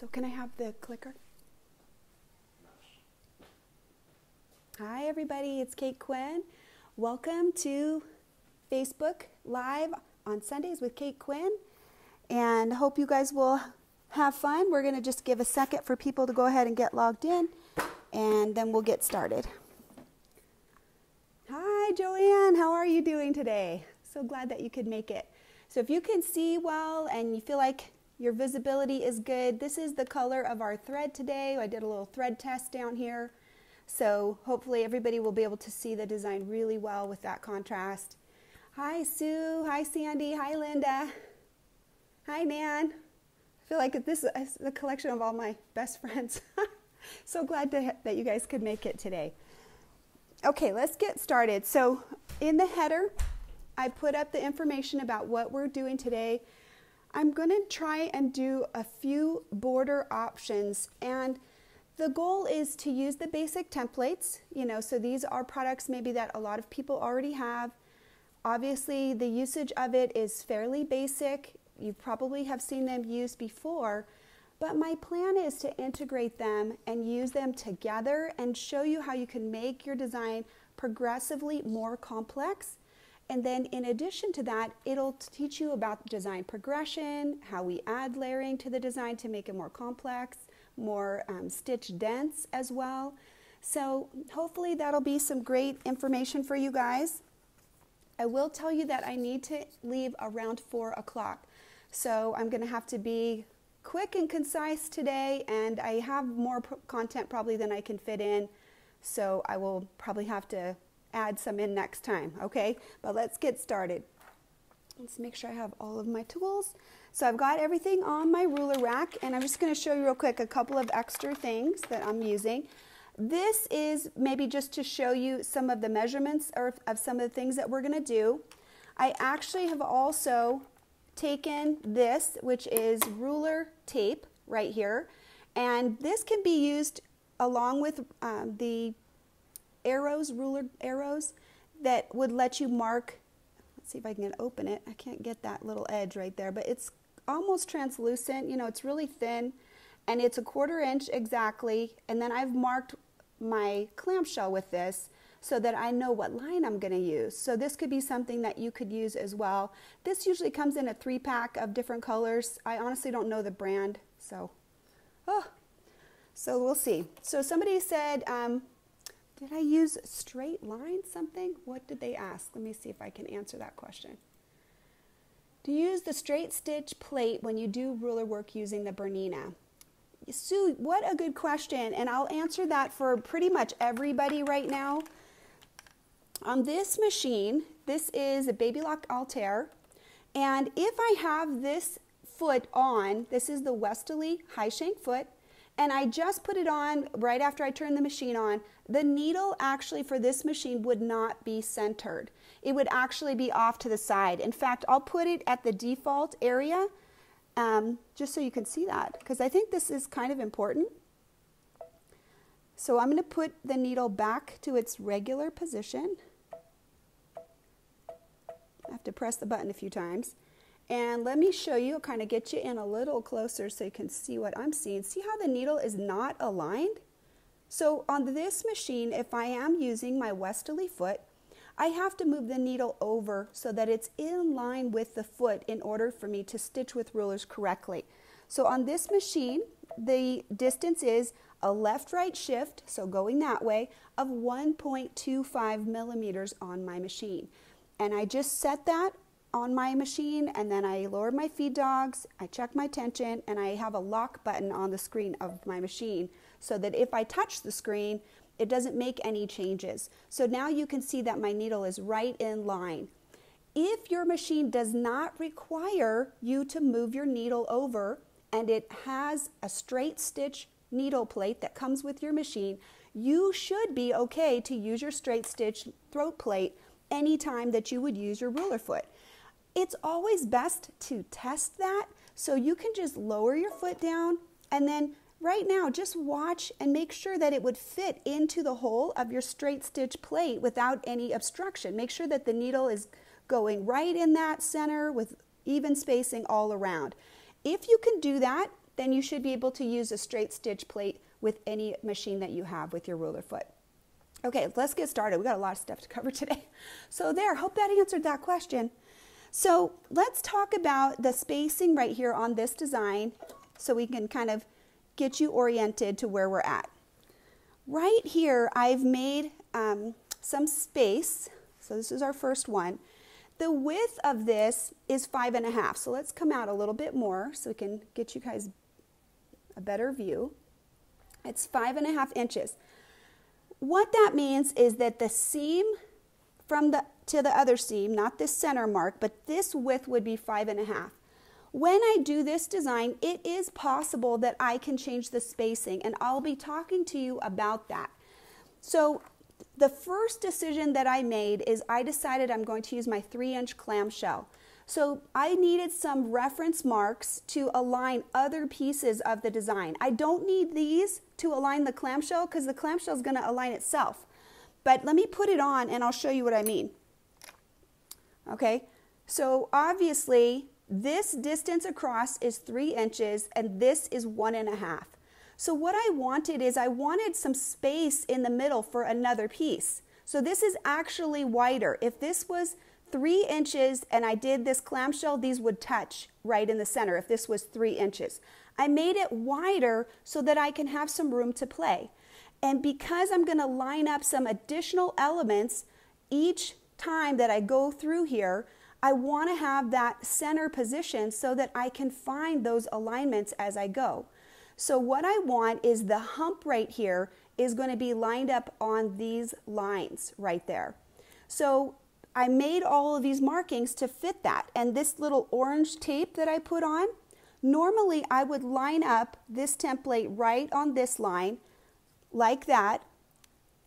So can I have the clicker? Hi everybody, it's Kate Quinn. Welcome to Facebook Live on Sundays with Kate Quinn. And I hope you guys will have fun. We're going to just give a second for people to go ahead and get logged in and then we'll get started. Hi Joanne, how are you doing today? So glad that you could make it. So if you can see well and you feel like your visibility is good. This is the color of our thread today. I did a little thread test down here. So hopefully everybody will be able to see the design really well with that contrast. Hi Sue, hi Sandy, hi Linda, hi Nan. I feel like this is the collection of all my best friends. so glad to, that you guys could make it today. Okay, let's get started. So in the header, I put up the information about what we're doing today I'm going to try and do a few border options and the goal is to use the basic templates, you know, so these are products maybe that a lot of people already have. Obviously, the usage of it is fairly basic. You probably have seen them used before, but my plan is to integrate them and use them together and show you how you can make your design progressively more complex and then in addition to that, it'll teach you about design progression, how we add layering to the design to make it more complex, more um, stitch dense as well. So hopefully that'll be some great information for you guys. I will tell you that I need to leave around four o'clock. So I'm going to have to be quick and concise today, and I have more content probably than I can fit in. So I will probably have to add some in next time, okay? But let's get started. Let's make sure I have all of my tools. So I've got everything on my ruler rack and I'm just going to show you real quick a couple of extra things that I'm using. This is maybe just to show you some of the measurements or of some of the things that we're going to do. I actually have also taken this, which is ruler tape right here, and this can be used along with um, the arrows, ruler arrows, that would let you mark. Let's see if I can open it. I can't get that little edge right there, but it's almost translucent. You know, it's really thin and it's a quarter inch exactly. And then I've marked my clamshell with this so that I know what line I'm going to use. So this could be something that you could use as well. This usually comes in a three pack of different colors. I honestly don't know the brand, so oh, so we'll see. So somebody said um, did I use straight line something? What did they ask? Let me see if I can answer that question. Do you use the straight stitch plate when you do ruler work using the Bernina? Sue, what a good question. And I'll answer that for pretty much everybody right now. On this machine, this is a Babylock Altair. And if I have this foot on, this is the Westalee high shank foot, and I just put it on right after I turned the machine on, the needle actually for this machine would not be centered. It would actually be off to the side. In fact, I'll put it at the default area um, just so you can see that because I think this is kind of important. So I'm going to put the needle back to its regular position. I have to press the button a few times. And let me show you, kind of get you in a little closer so you can see what I'm seeing. See how the needle is not aligned? So on this machine, if I am using my Westalee foot, I have to move the needle over so that it's in line with the foot in order for me to stitch with rulers correctly. So on this machine, the distance is a left-right shift, so going that way, of 1.25 millimeters on my machine. And I just set that on my machine and then I lower my feed dogs, I check my tension, and I have a lock button on the screen of my machine so that if I touch the screen, it doesn't make any changes. So now you can see that my needle is right in line. If your machine does not require you to move your needle over and it has a straight stitch needle plate that comes with your machine, you should be okay to use your straight stitch throat plate anytime that you would use your ruler foot. It's always best to test that so you can just lower your foot down and then right now just watch and make sure that it would fit into the hole of your straight stitch plate without any obstruction. Make sure that the needle is going right in that center with even spacing all around. If you can do that, then you should be able to use a straight stitch plate with any machine that you have with your ruler foot. Okay, let's get started. We got a lot of stuff to cover today. So there, hope that answered that question. So let's talk about the spacing right here on this design so we can kind of get you oriented to where we're at. Right here, I've made um, some space. So this is our first one. The width of this is five and a half. So let's come out a little bit more so we can get you guys a better view. It's five and a half inches. What that means is that the seam from the to the other seam, not this center mark, but this width would be five and a half. When I do this design, it is possible that I can change the spacing, and I'll be talking to you about that. So the first decision that I made is I decided I'm going to use my three inch clamshell. So I needed some reference marks to align other pieces of the design. I don't need these to align the clamshell because the clamshell is going to align itself. But let me put it on and I'll show you what I mean. Okay, so obviously this distance across is three inches and this is one and a half. So what I wanted is I wanted some space in the middle for another piece. So this is actually wider. If this was three inches and I did this clamshell, these would touch right in the center if this was three inches. I made it wider so that I can have some room to play. And because I'm going to line up some additional elements each time that I go through here, I want to have that center position so that I can find those alignments as I go. So what I want is the hump right here is going to be lined up on these lines right there. So I made all of these markings to fit that. And this little orange tape that I put on, normally I would line up this template right on this line like that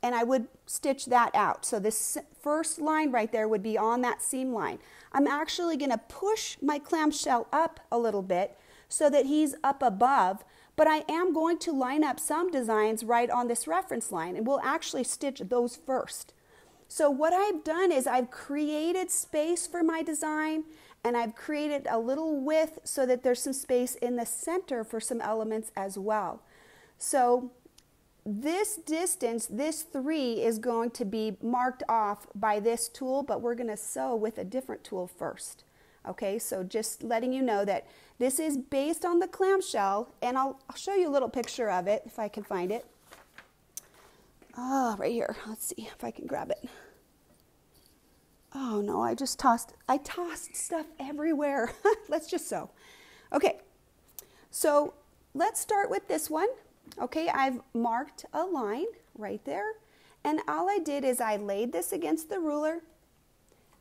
and I would stitch that out. So this first line right there would be on that seam line. I'm actually going to push my clamshell up a little bit so that he's up above, but I am going to line up some designs right on this reference line and we'll actually stitch those first. So what I've done is I've created space for my design and I've created a little width so that there's some space in the center for some elements as well. So this distance, this three, is going to be marked off by this tool, but we're going to sew with a different tool first. Okay, so just letting you know that this is based on the clamshell, and I'll, I'll show you a little picture of it if I can find it. Oh, right here. Let's see if I can grab it. Oh no, I just tossed, I tossed stuff everywhere. let's just sew. Okay, so let's start with this one. Okay, I've marked a line right there. And all I did is I laid this against the ruler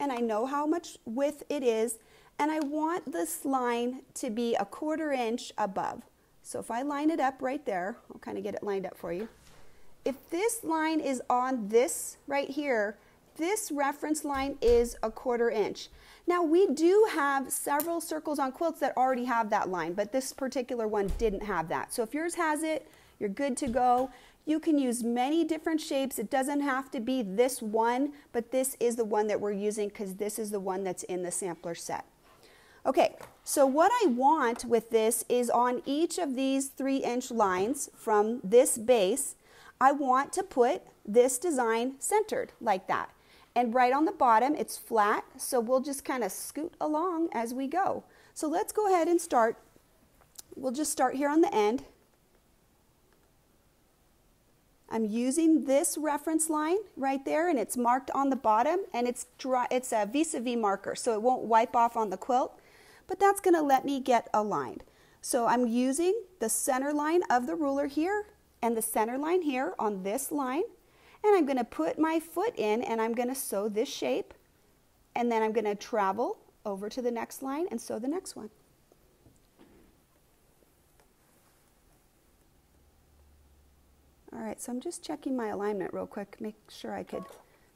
and I know how much width it is and I want this line to be a quarter inch above. So if I line it up right there, I'll kind of get it lined up for you. If this line is on this right here, this reference line is a quarter inch. Now we do have several circles on quilts that already have that line, but this particular one didn't have that. So if yours has it, you're good to go. You can use many different shapes. It doesn't have to be this one, but this is the one that we're using because this is the one that's in the sampler set. Okay, so what I want with this is on each of these three inch lines from this base, I want to put this design centered like that. And right on the bottom, it's flat, so we'll just kind of scoot along as we go. So let's go ahead and start. We'll just start here on the end. I'm using this reference line right there and it's marked on the bottom and it's, dry, it's a vis-a-vis marker so it won't wipe off on the quilt, but that's going to let me get aligned. So I'm using the center line of the ruler here and the center line here on this line and I'm going to put my foot in and I'm going to sew this shape and then I'm going to travel over to the next line and sew the next one. All right, so I'm just checking my alignment real quick, make sure I could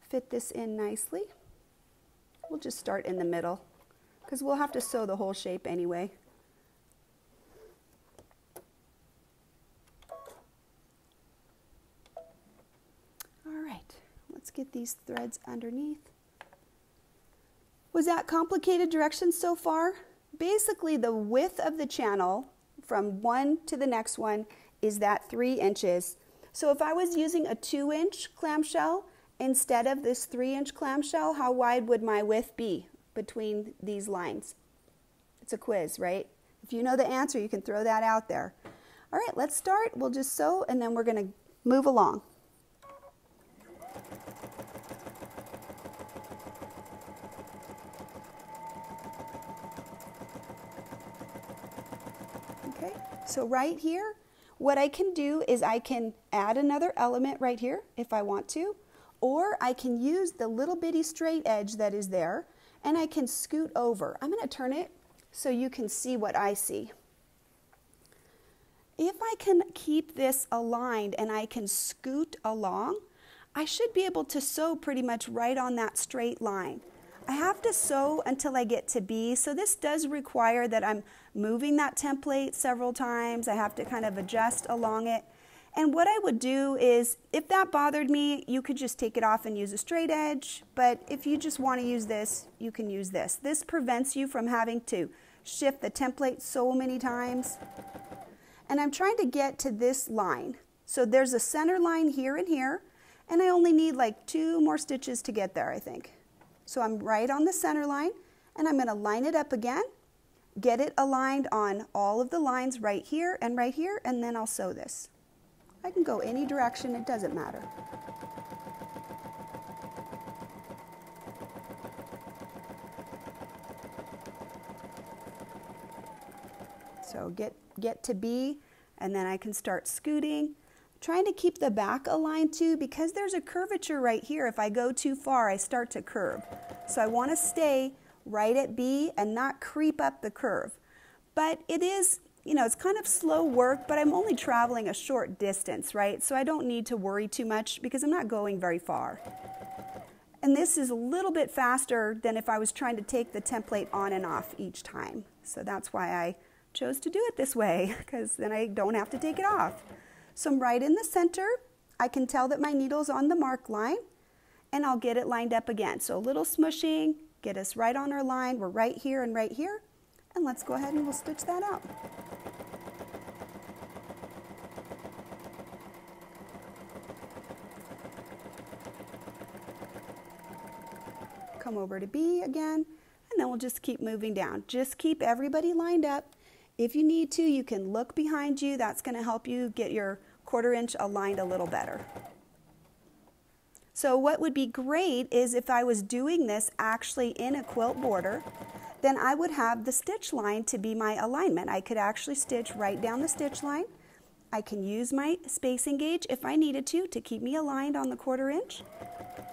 fit this in nicely. We'll just start in the middle because we'll have to sew the whole shape anyway. All right, let's get these threads underneath. Was that complicated directions so far? Basically, the width of the channel from one to the next one is that three inches. So if I was using a two inch clamshell instead of this three inch clamshell, how wide would my width be between these lines? It's a quiz, right? If you know the answer, you can throw that out there. All right, let's start. We'll just sew and then we're going to move along. Okay, so right here, what I can do is I can add another element right here if I want to, or I can use the little bitty straight edge that is there and I can scoot over. I'm going to turn it so you can see what I see. If I can keep this aligned and I can scoot along, I should be able to sew pretty much right on that straight line. I have to sew until I get to B, so this does require that I'm moving that template several times. I have to kind of adjust along it. And what I would do is, if that bothered me, you could just take it off and use a straight edge. But if you just want to use this, you can use this. This prevents you from having to shift the template so many times. And I'm trying to get to this line. So there's a center line here and here, and I only need like two more stitches to get there, I think. So I'm right on the center line, and I'm going to line it up again, get it aligned on all of the lines right here and right here, and then I'll sew this. I can go any direction, it doesn't matter. So get, get to B, and then I can start scooting. Trying to keep the back aligned too, because there's a curvature right here. If I go too far, I start to curve. So I want to stay right at B and not creep up the curve. But it is, you know, it's kind of slow work, but I'm only traveling a short distance, right? So I don't need to worry too much because I'm not going very far. And this is a little bit faster than if I was trying to take the template on and off each time. So that's why I chose to do it this way because then I don't have to take it off. So I'm right in the center. I can tell that my needle's on the mark line and I'll get it lined up again. So a little smushing, get us right on our line. We're right here and right here. And let's go ahead and we'll stitch that out. Come over to B again, and then we'll just keep moving down. Just keep everybody lined up if you need to, you can look behind you. That's going to help you get your quarter inch aligned a little better. So what would be great is if I was doing this actually in a quilt border, then I would have the stitch line to be my alignment. I could actually stitch right down the stitch line. I can use my spacing gauge if I needed to to keep me aligned on the quarter inch.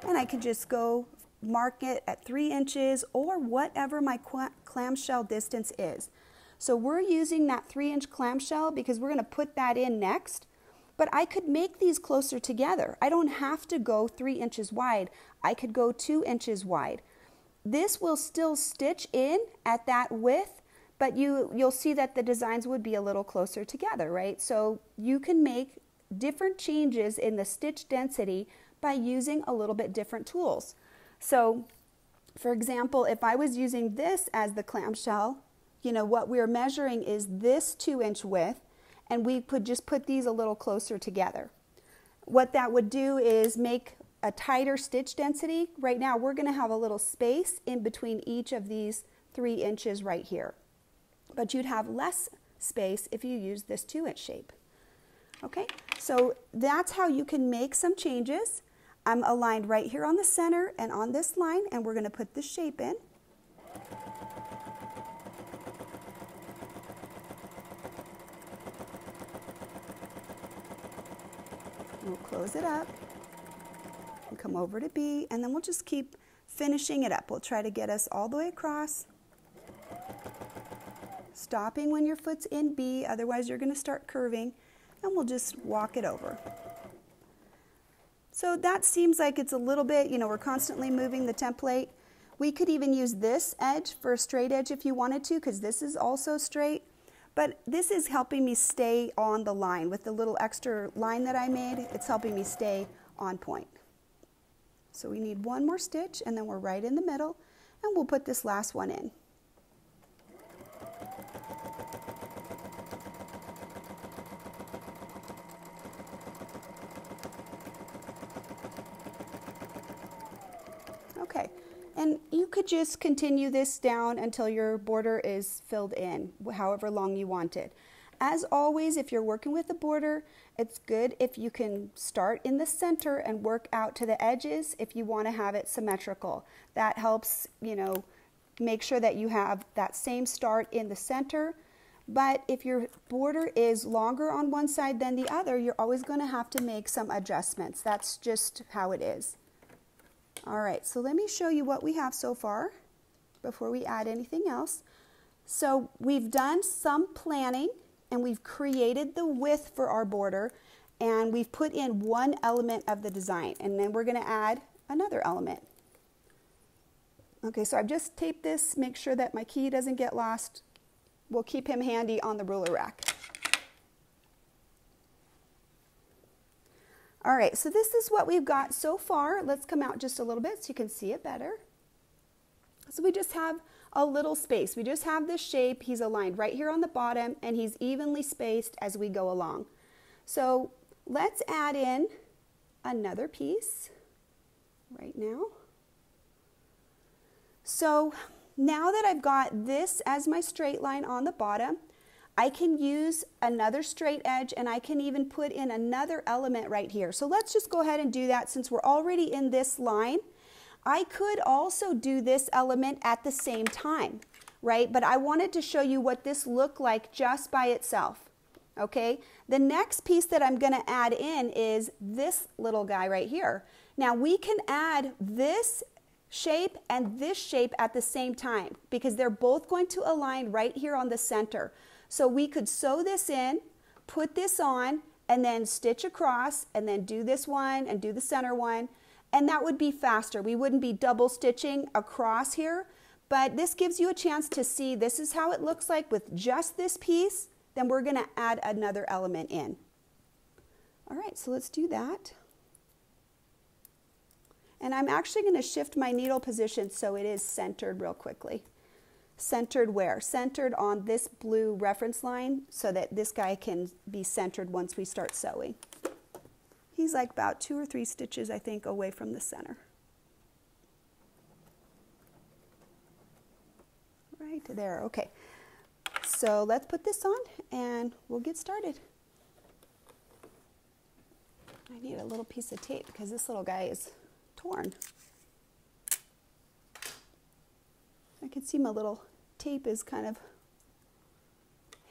And I could just go mark it at three inches or whatever my clamshell distance is. So we're using that three inch clamshell because we're going to put that in next. But I could make these closer together. I don't have to go three inches wide. I could go two inches wide. This will still stitch in at that width, but you, you'll see that the designs would be a little closer together, right? So you can make different changes in the stitch density by using a little bit different tools. So for example, if I was using this as the clamshell, you know, what we're measuring is this two inch width, and we could just put these a little closer together. What that would do is make a tighter stitch density. Right now, we're going to have a little space in between each of these three inches right here. But you'd have less space if you use this two inch shape. Okay, so that's how you can make some changes. I'm aligned right here on the center and on this line, and we're going to put the shape in. We'll close it up and come over to B, and then we'll just keep finishing it up. We'll try to get us all the way across. Stopping when your foot's in B, otherwise you're going to start curving, and we'll just walk it over. So that seems like it's a little bit, you know, we're constantly moving the template. We could even use this edge for a straight edge if you wanted to, because this is also straight. But this is helping me stay on the line with the little extra line that I made. It's helping me stay on point. So we need one more stitch and then we're right in the middle and we'll put this last one in. Could just continue this down until your border is filled in, however long you want it. As always, if you're working with a border, it's good if you can start in the center and work out to the edges if you want to have it symmetrical. That helps, you know, make sure that you have that same start in the center. But if your border is longer on one side than the other, you're always going to have to make some adjustments. That's just how it is. All right, so let me show you what we have so far before we add anything else. So we've done some planning and we've created the width for our border and we've put in one element of the design and then we're going to add another element. Okay, so I've just taped this, make sure that my key doesn't get lost. We'll keep him handy on the ruler rack. All right, so this is what we've got so far. Let's come out just a little bit so you can see it better. So we just have a little space. We just have this shape. He's aligned right here on the bottom and he's evenly spaced as we go along. So let's add in another piece right now. So now that I've got this as my straight line on the bottom, I can use another straight edge and I can even put in another element right here. So let's just go ahead and do that since we're already in this line. I could also do this element at the same time, right? But I wanted to show you what this looked like just by itself, okay? The next piece that I'm gonna add in is this little guy right here. Now we can add this shape and this shape at the same time because they're both going to align right here on the center. So we could sew this in, put this on, and then stitch across, and then do this one and do the center one. And that would be faster. We wouldn't be double stitching across here, but this gives you a chance to see this is how it looks like with just this piece. Then we're gonna add another element in. All right, so let's do that. And I'm actually gonna shift my needle position so it is centered real quickly. Centered where? Centered on this blue reference line so that this guy can be centered once we start sewing. He's like about two or three stitches, I think, away from the center. Right there, okay. So let's put this on and we'll get started. I need a little piece of tape because this little guy is torn. I can see my little tape is kind of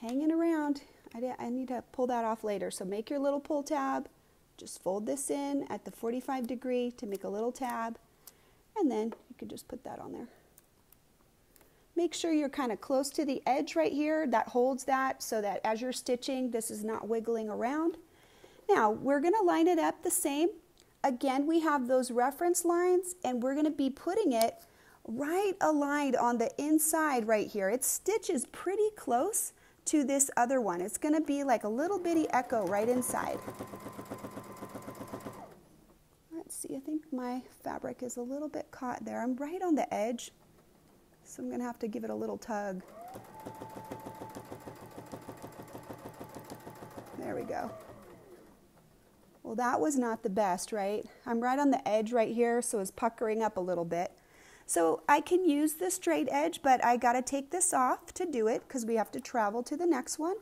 hanging around. I, I need to pull that off later. So make your little pull tab. Just fold this in at the 45 degree to make a little tab. And then you can just put that on there. Make sure you're kind of close to the edge right here that holds that so that as you're stitching, this is not wiggling around. Now, we're going to line it up the same. Again, we have those reference lines and we're going to be putting it right aligned on the inside right here. It stitches pretty close to this other one. It's going to be like a little bitty echo right inside. Let's see, I think my fabric is a little bit caught there. I'm right on the edge, so I'm going to have to give it a little tug. There we go. Well, that was not the best, right? I'm right on the edge right here, so it's puckering up a little bit. So I can use the straight edge, but I got to take this off to do it because we have to travel to the next one.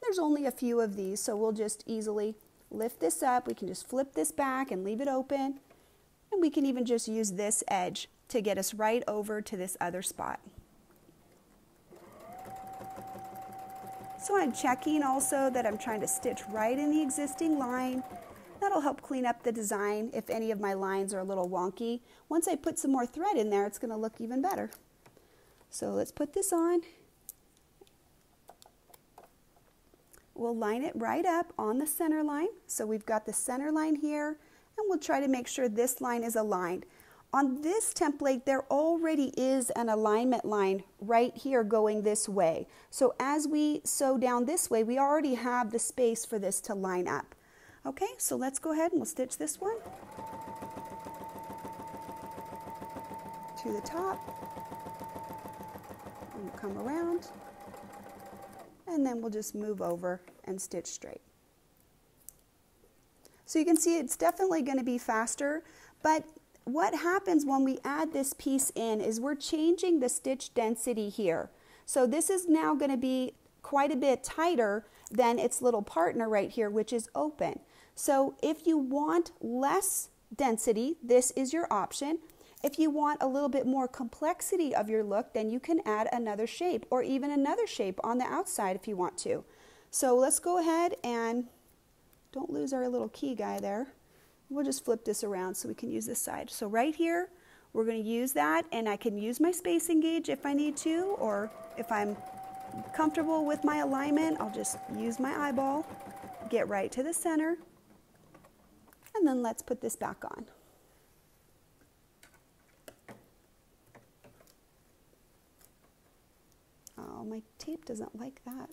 There's only a few of these, so we'll just easily lift this up. We can just flip this back and leave it open. And we can even just use this edge to get us right over to this other spot. So I'm checking also that I'm trying to stitch right in the existing line That'll help clean up the design if any of my lines are a little wonky. Once I put some more thread in there, it's going to look even better. So let's put this on. We'll line it right up on the center line. So we've got the center line here, and we'll try to make sure this line is aligned. On this template, there already is an alignment line right here going this way. So as we sew down this way, we already have the space for this to line up. Okay, so let's go ahead and we'll stitch this one to the top. And we'll come around. And then we'll just move over and stitch straight. So you can see it's definitely going to be faster, but what happens when we add this piece in is we're changing the stitch density here. So this is now going to be quite a bit tighter than its little partner right here, which is open. So if you want less density, this is your option. If you want a little bit more complexity of your look, then you can add another shape or even another shape on the outside if you want to. So let's go ahead and don't lose our little key guy there. We'll just flip this around so we can use this side. So right here, we're going to use that and I can use my spacing gauge if I need to or if I'm comfortable with my alignment, I'll just use my eyeball, get right to the center, and then let's put this back on. Oh, my tape doesn't like that.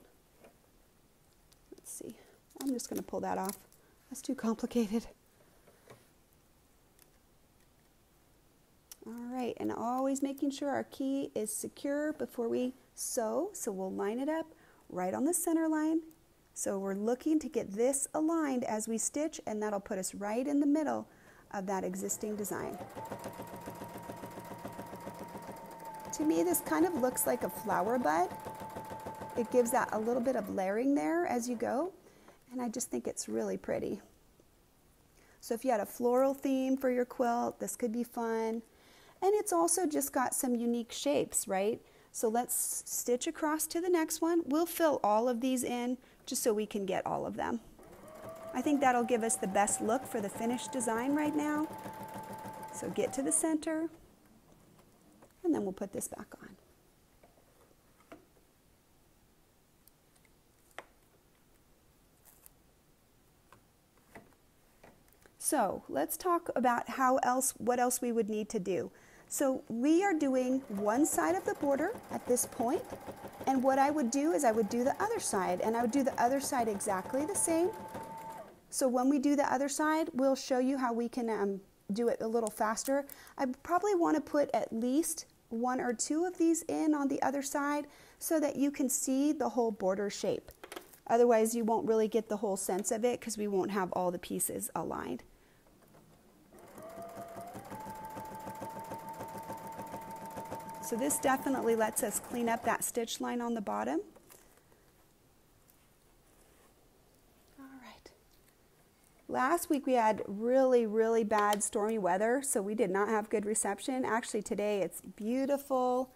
Let's see. I'm just going to pull that off. That's too complicated. All right, and always making sure our key is secure before we sew. So we'll line it up right on the center line. So we're looking to get this aligned as we stitch and that'll put us right in the middle of that existing design. To me, this kind of looks like a flower bud. It gives that a little bit of layering there as you go, and I just think it's really pretty. So if you had a floral theme for your quilt, this could be fun. And it's also just got some unique shapes, right? So let's stitch across to the next one. We'll fill all of these in just so we can get all of them. I think that'll give us the best look for the finished design right now. So get to the center, and then we'll put this back on. So let's talk about how else, what else we would need to do. So we are doing one side of the border at this point, and what I would do is I would do the other side, and I would do the other side exactly the same. So when we do the other side, we'll show you how we can um, do it a little faster. I probably want to put at least one or two of these in on the other side so that you can see the whole border shape. Otherwise, you won't really get the whole sense of it because we won't have all the pieces aligned. So this definitely lets us clean up that stitch line on the bottom. All right. Last week we had really, really bad stormy weather, so we did not have good reception. Actually, today it's beautiful,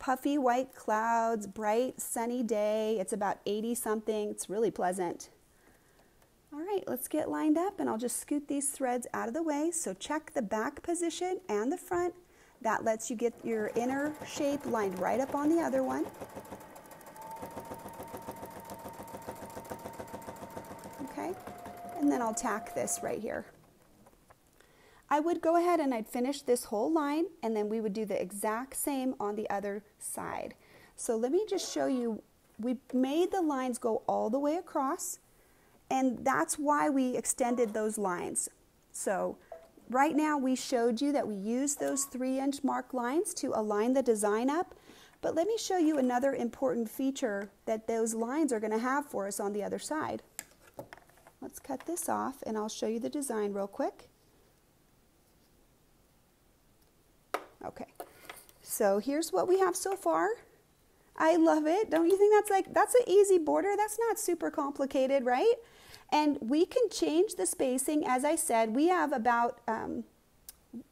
puffy white clouds, bright sunny day. It's about 80 something. It's really pleasant. All right, let's get lined up and I'll just scoot these threads out of the way. So check the back position and the front that lets you get your inner shape lined right up on the other one. Okay, and then I'll tack this right here. I would go ahead and I'd finish this whole line and then we would do the exact same on the other side. So let me just show you, we made the lines go all the way across and that's why we extended those lines. So right now we showed you that we use those three inch mark lines to align the design up. But let me show you another important feature that those lines are going to have for us on the other side. Let's cut this off and I'll show you the design real quick. Okay, so here's what we have so far. I love it. Don't you think that's like, that's an easy border? That's not super complicated, right? And we can change the spacing. As I said, we have about um,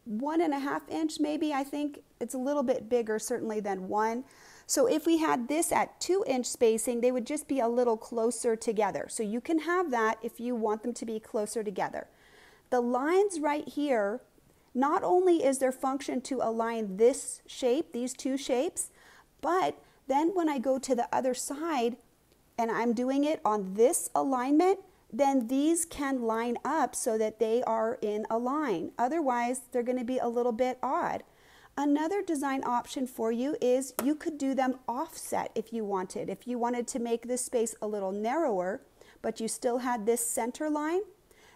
one and a half inch, maybe. I think it's a little bit bigger, certainly, than one. So if we had this at two inch spacing, they would just be a little closer together. So you can have that if you want them to be closer together. The lines right here, not only is their function to align this shape, these two shapes, but then when I go to the other side and I'm doing it on this alignment, then these can line up so that they are in a line. Otherwise, they're going to be a little bit odd. Another design option for you is you could do them offset if you wanted. If you wanted to make this space a little narrower, but you still had this center line,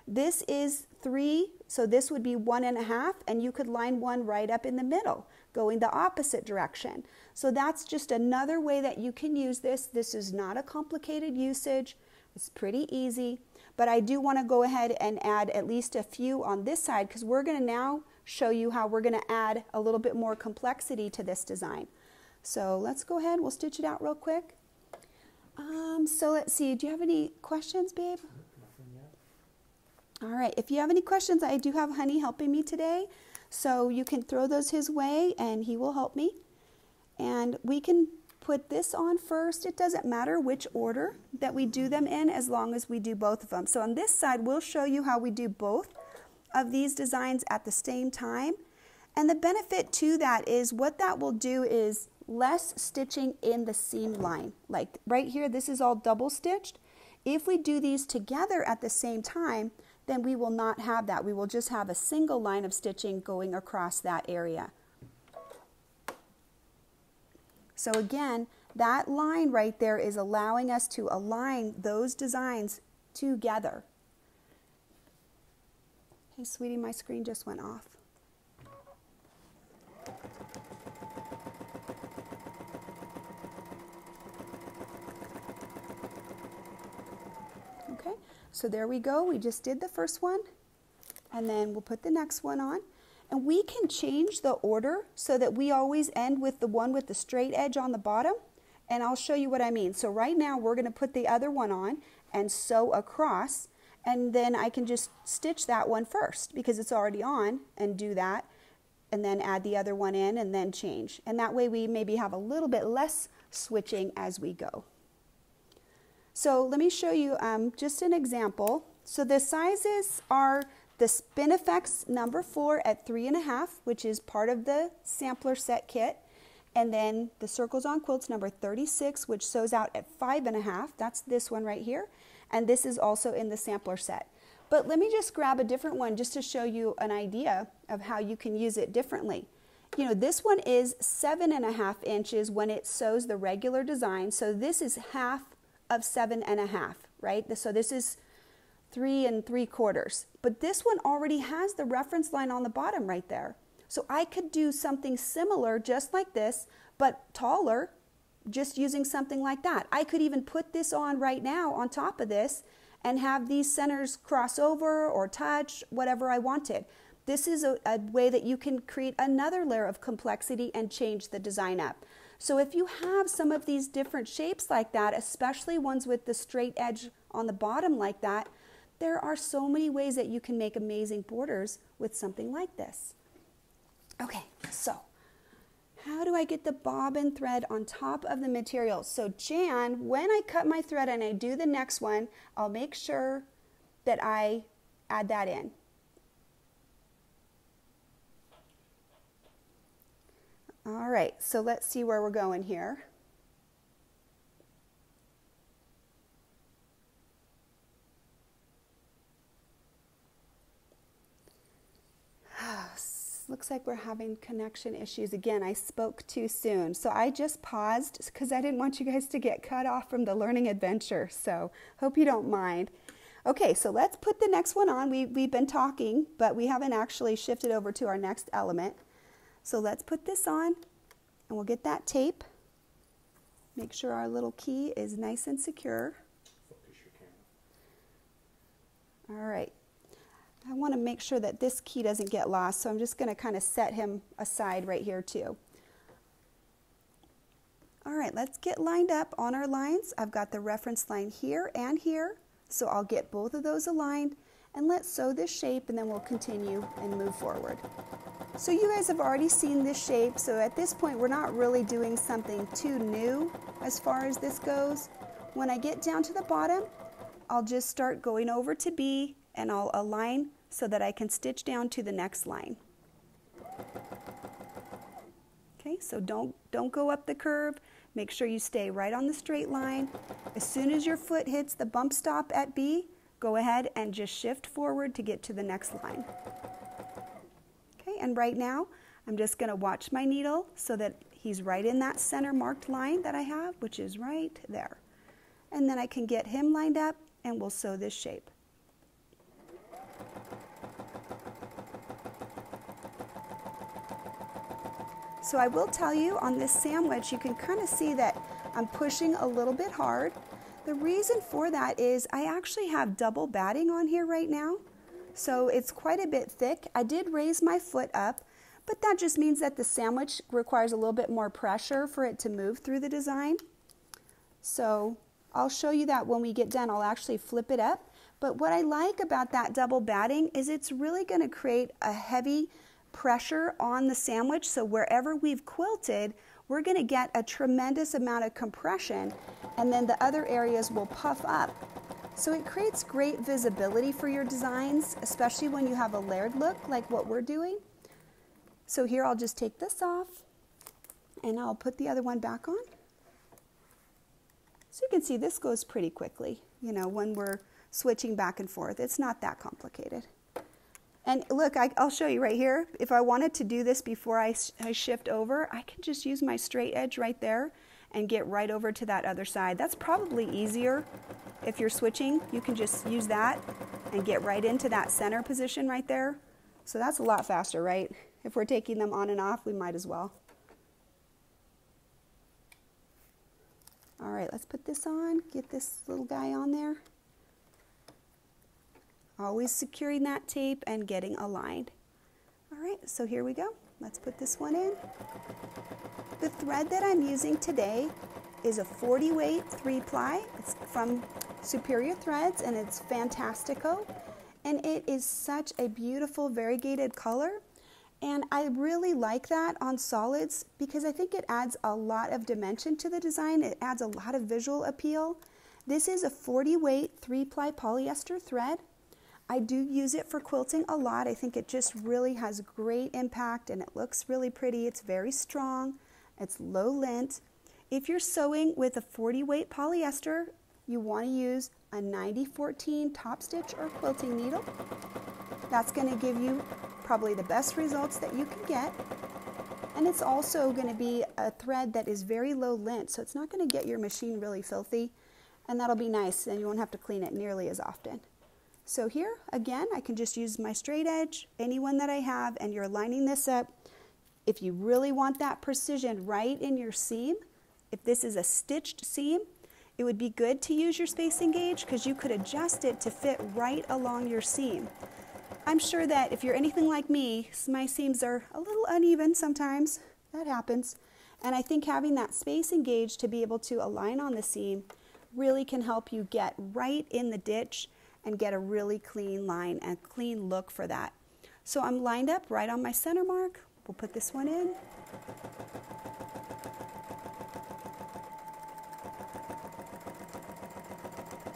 this is three, so this would be one and a half, and you could line one right up in the middle, going the opposite direction. So that's just another way that you can use this. This is not a complicated usage. It's pretty easy, but I do want to go ahead and add at least a few on this side because we're going to now show you how we're going to add a little bit more complexity to this design. So let's go ahead, we'll stitch it out real quick. Um, so let's see, do you have any questions, babe? All right, if you have any questions, I do have Honey helping me today. So you can throw those his way and he will help me. And we can put this on first. It doesn't matter which order that we do them in as long as we do both of them. So on this side, we'll show you how we do both of these designs at the same time. And the benefit to that is what that will do is less stitching in the seam line. Like right here, this is all double stitched. If we do these together at the same time, then we will not have that. We will just have a single line of stitching going across that area. So again, that line right there is allowing us to align those designs together. Hey, sweetie, my screen just went off. Okay, so there we go. We just did the first one, and then we'll put the next one on. And we can change the order so that we always end with the one with the straight edge on the bottom. And I'll show you what I mean. So right now we're going to put the other one on and sew across. And then I can just stitch that one first because it's already on and do that. And then add the other one in and then change. And that way we maybe have a little bit less switching as we go. So let me show you um, just an example. So the sizes are the Spinifex number four at three and a half, which is part of the sampler set kit. And then the Circles on Quilts number 36, which sews out at five and a half. That's this one right here. And this is also in the sampler set. But let me just grab a different one just to show you an idea of how you can use it differently. You know, this one is seven and a half inches when it sews the regular design. So this is half of seven and a half, right? So this is three and three quarters. But this one already has the reference line on the bottom right there. So I could do something similar just like this, but taller, just using something like that. I could even put this on right now on top of this and have these centers cross over or touch, whatever I wanted. This is a, a way that you can create another layer of complexity and change the design up. So if you have some of these different shapes like that, especially ones with the straight edge on the bottom like that, there are so many ways that you can make amazing borders with something like this. Okay, so how do I get the bobbin thread on top of the material? So Jan, when I cut my thread and I do the next one, I'll make sure that I add that in. All right, so let's see where we're going here. looks like we're having connection issues again. I spoke too soon. So I just paused because I didn't want you guys to get cut off from the learning adventure. So hope you don't mind. Okay, so let's put the next one on. We, we've been talking, but we haven't actually shifted over to our next element. So let's put this on and we'll get that tape. Make sure our little key is nice and secure. All right. I want to make sure that this key doesn't get lost, so I'm just going to kind of set him aside right here too. All right, let's get lined up on our lines. I've got the reference line here and here, so I'll get both of those aligned and let's sew this shape and then we'll continue and move forward. So you guys have already seen this shape, so at this point we're not really doing something too new as far as this goes. When I get down to the bottom, I'll just start going over to B and I'll align so that I can stitch down to the next line. Okay, so don't, don't go up the curve. Make sure you stay right on the straight line. As soon as your foot hits the bump stop at B, go ahead and just shift forward to get to the next line. Okay, and right now, I'm just going to watch my needle so that he's right in that center marked line that I have, which is right there. And then I can get him lined up and we'll sew this shape. So I will tell you on this sandwich, you can kind of see that I'm pushing a little bit hard. The reason for that is I actually have double batting on here right now. So it's quite a bit thick. I did raise my foot up, but that just means that the sandwich requires a little bit more pressure for it to move through the design. So I'll show you that when we get done. I'll actually flip it up. But what I like about that double batting is it's really going to create a heavy pressure on the sandwich. So wherever we've quilted, we're going to get a tremendous amount of compression and then the other areas will puff up. So it creates great visibility for your designs, especially when you have a layered look like what we're doing. So here I'll just take this off and I'll put the other one back on. So you can see this goes pretty quickly, you know, when we're switching back and forth. It's not that complicated. And look, I, will show you right here. If I wanted to do this before I, I shift over, I can just use my straight edge right there and get right over to that other side. That's probably easier if you're switching. You can just use that and get right into that center position right there. So that's a lot faster, right? If we're taking them on and off, we might as well. All right, let's put this on, get this little guy on there. Always securing that tape and getting aligned. All right, so here we go. Let's put this one in. The thread that I'm using today is a 40 weight three ply. It's from Superior Threads and it's Fantastico. And it is such a beautiful variegated color. And I really like that on solids because I think it adds a lot of dimension to the design. It adds a lot of visual appeal. This is a 40 weight three ply polyester thread. I do use it for quilting a lot. I think it just really has great impact and it looks really pretty. It's very strong. It's low lint. If you're sewing with a 40 weight polyester, you want to use a 9014 top stitch or quilting needle. That's going to give you probably the best results that you can get. And it's also going to be a thread that is very low lint, so it's not going to get your machine really filthy. And that'll be nice, and you won't have to clean it nearly as often. So here, again, I can just use my straight edge, any one that I have, and you're lining this up if you really want that precision right in your seam, if this is a stitched seam, it would be good to use your spacing gauge because you could adjust it to fit right along your seam. I'm sure that if you're anything like me, my seams are a little uneven sometimes. That happens. And I think having that spacing gauge to be able to align on the seam really can help you get right in the ditch and get a really clean line and clean look for that. So I'm lined up right on my center mark, We'll put this one in.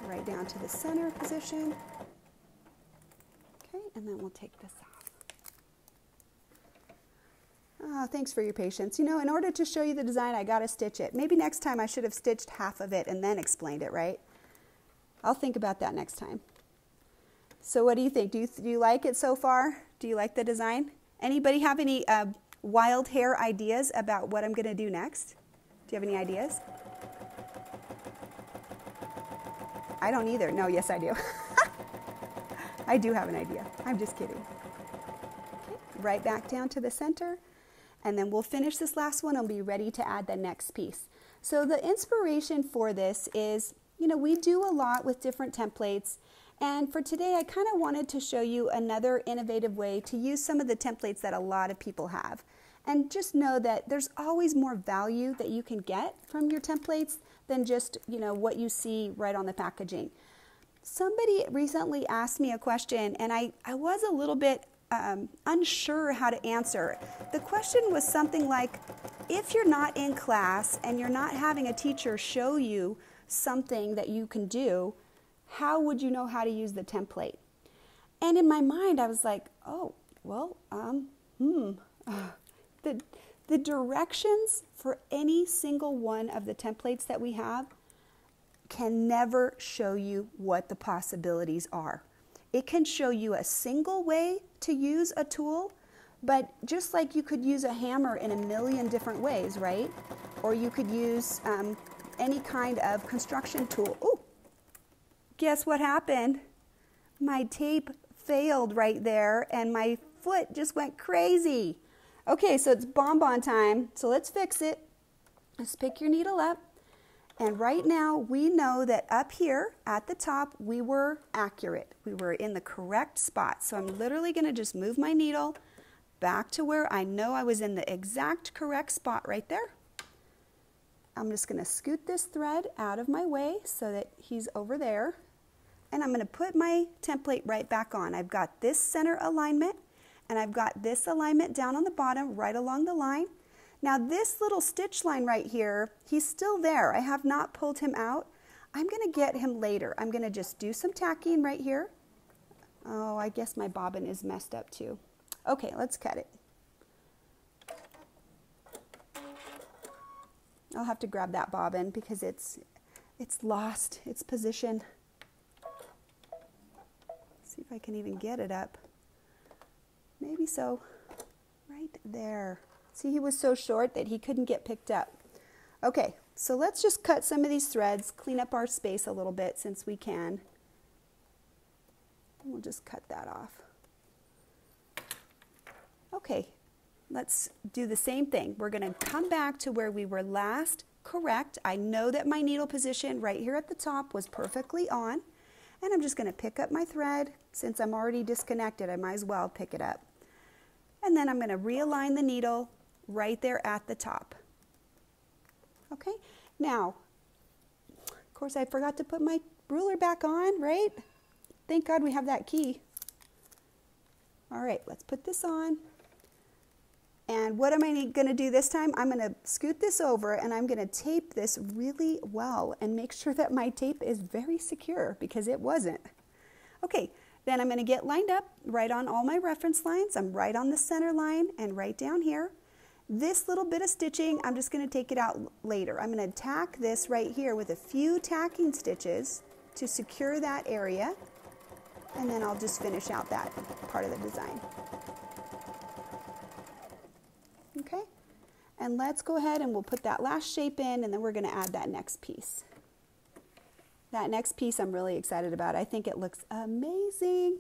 Right down to the center position. Okay, and then we'll take this off. Oh, thanks for your patience. You know, in order to show you the design, I got to stitch it. Maybe next time I should have stitched half of it and then explained it, right? I'll think about that next time. So what do you think? Do you, do you like it so far? Do you like the design? Anybody have any uh, wild hair ideas about what I'm going to do next? Do you have any ideas? I don't either. No, yes, I do. I do have an idea. I'm just kidding. Okay, right back down to the center. And then we'll finish this last one and be ready to add the next piece. So the inspiration for this is, you know, we do a lot with different templates and for today, I kind of wanted to show you another innovative way to use some of the templates that a lot of people have. And just know that there's always more value that you can get from your templates than just, you know, what you see right on the packaging. Somebody recently asked me a question and I, I was a little bit um, unsure how to answer. The question was something like, if you're not in class and you're not having a teacher show you something that you can do, how would you know how to use the template? And in my mind, I was like, oh, well, um, hmm. the, the directions for any single one of the templates that we have can never show you what the possibilities are. It can show you a single way to use a tool, but just like you could use a hammer in a million different ways, right? Or you could use um, any kind of construction tool. Guess what happened? My tape failed right there and my foot just went crazy. Okay, so it's bonbon time. So let's fix it. Let's pick your needle up And right now, we know that up here at the top, we were accurate. We were in the correct spot. So I'm literally going to just move my needle back to where I know I was in the exact correct spot right there. I'm just going to scoot this thread out of my way so that he's over there. And I'm going to put my template right back on. I've got this center alignment and I've got this alignment down on the bottom right along the line. Now this little stitch line right here, he's still there. I have not pulled him out. I'm going to get him later. I'm going to just do some tacking right here. Oh, I guess my bobbin is messed up too. Okay, let's cut it. I'll have to grab that bobbin because it's it's lost its position. See if I can even get it up. Maybe so. Right there. See, he was so short that he couldn't get picked up. Okay, so let's just cut some of these threads, clean up our space a little bit since we can. We'll just cut that off. Okay, let's do the same thing. We're going to come back to where we were last correct. I know that my needle position right here at the top was perfectly on. And I'm just going to pick up my thread. Since I'm already disconnected, I might as well pick it up. And then I'm going to realign the needle right there at the top. Okay, now, of course, I forgot to put my ruler back on, right? Thank God we have that key. All right, let's put this on. And what am I going to do this time? I'm going to scoot this over and I'm going to tape this really well and make sure that my tape is very secure because it wasn't. Okay, then I'm going to get lined up right on all my reference lines. I'm right on the center line and right down here. This little bit of stitching, I'm just going to take it out later. I'm going to tack this right here with a few tacking stitches to secure that area. And then I'll just finish out that part of the design. Okay, and let's go ahead and we'll put that last shape in and then we're going to add that next piece. That next piece I'm really excited about. I think it looks amazing.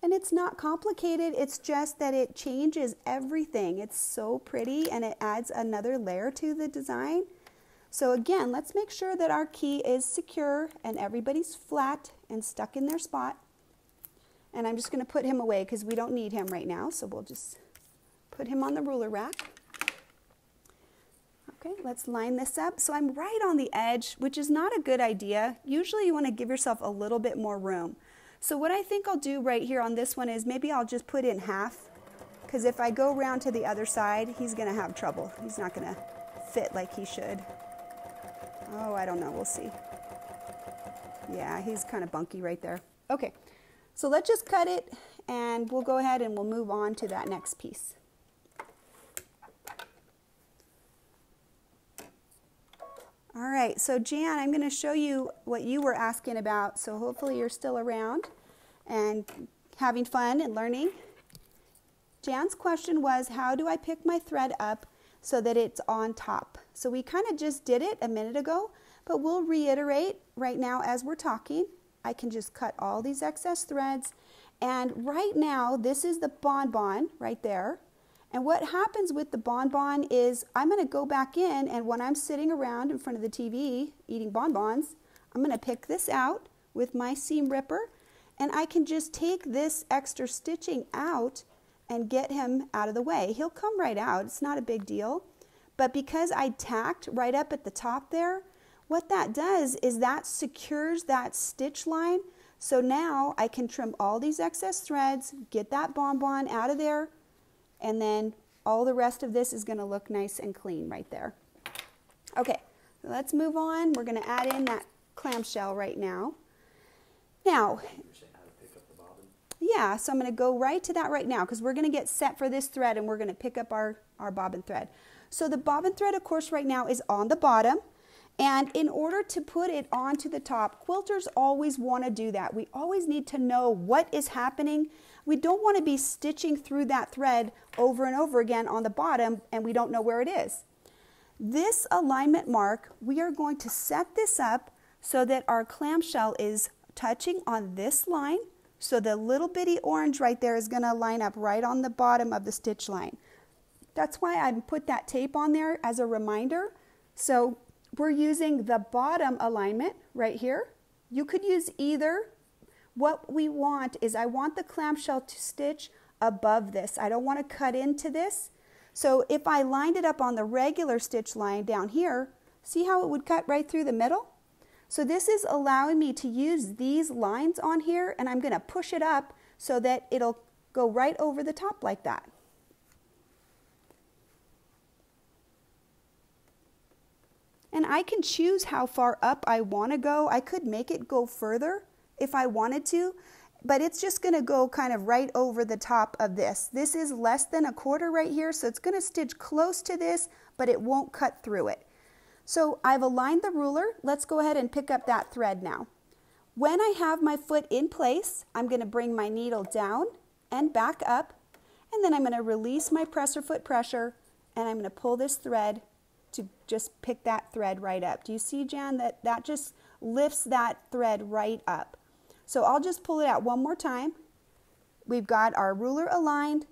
And it's not complicated, it's just that it changes everything. It's so pretty and it adds another layer to the design. So again, let's make sure that our key is secure and everybody's flat and stuck in their spot. And I'm just going to put him away because we don't need him right now. So we'll just put him on the ruler rack. Okay, let's line this up. So I'm right on the edge, which is not a good idea. Usually you want to give yourself a little bit more room. So what I think I'll do right here on this one is maybe I'll just put in half because if I go around to the other side, he's to have trouble. He's not to fit like he should. Oh, I don't know. We'll see. Yeah, he's kind of bunky right there. Okay, so let's just cut it and we'll go ahead and we'll move on to that next piece. All right, so Jan, I'm going to show you what you were asking about. So hopefully you're still around and having fun and learning. Jan's question was, how do I pick my thread up so that it's on top? So we kind of just did it a minute ago, but we'll reiterate right now as we're talking. I can just cut all these excess threads. And right now, this is the bonbon right there. And what happens with the bonbon is I'm going to go back in, and when I'm sitting around in front of the TV eating bonbons, I'm going to pick this out with my seam ripper, and I can just take this extra stitching out and get him out of the way. He'll come right out, it's not a big deal. But because I tacked right up at the top there, what that does is that secures that stitch line. So now I can trim all these excess threads, get that bonbon out of there, and then all the rest of this is going to look nice and clean right there. Okay, let's move on. We're going to add in that clamshell right now. Now, yeah, so I'm going to go right to that right now because we're going to get set for this thread and we're going to pick up our, our bobbin thread. So the bobbin thread, of course, right now is on the bottom. And in order to put it onto the top, quilters always want to do that. We always need to know what is happening we don't want to be stitching through that thread over and over again on the bottom and we don't know where it is. This alignment mark, we are going to set this up so that our clamshell is touching on this line. So the little bitty orange right there is going to line up right on the bottom of the stitch line. That's why I put that tape on there as a reminder. So we're using the bottom alignment right here. You could use either. What we want is I want the clamshell to stitch above this. I don't want to cut into this. So if I lined it up on the regular stitch line down here, see how it would cut right through the middle? So this is allowing me to use these lines on here and I'm going to push it up so that it'll go right over the top like that. And I can choose how far up I want to go. I could make it go further if I wanted to, but it's just going to go kind of right over the top of this. This is less than a quarter right here, so it's going to stitch close to this, but it won't cut through it. So I've aligned the ruler. Let's go ahead and pick up that thread now. When I have my foot in place, I'm going to bring my needle down and back up, and then I'm going to release my presser foot pressure, and I'm going to pull this thread to just pick that thread right up. Do you see, Jan, that that just lifts that thread right up. So I'll just pull it out one more time. We've got our ruler aligned.